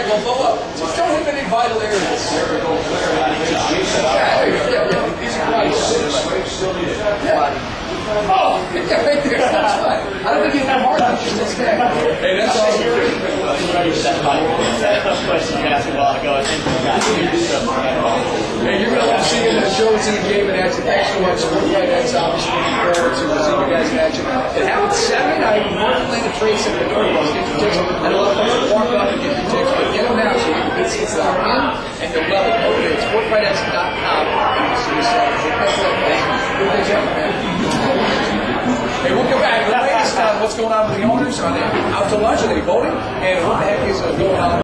right, well, Boa, just tell him any vital areas. Yeah, yeah, yeah, yeah. He's right. Yeah. Oh, yeah, right there. That's fine. I don't think he's that hard. Just this guy. Hey, that's all. question you asked a while ago. I think we got here. So, Hey, you're gonna love seeing the shows in the game in action. Thanks so much. SportFight X, obviously, looking forward to seeing you guys in action. It happens Saturday night in North Atlanta Trade Center at Northwest. Get your tickets. I know a lot of folks walk up and get your tickets, but get them now so you and it. Lot. Thank you. Good job, man. Hey, we'll come back. The latest on what's going on with the owners. Are they out to lunch? Are they voting? And what the heck is uh, going on?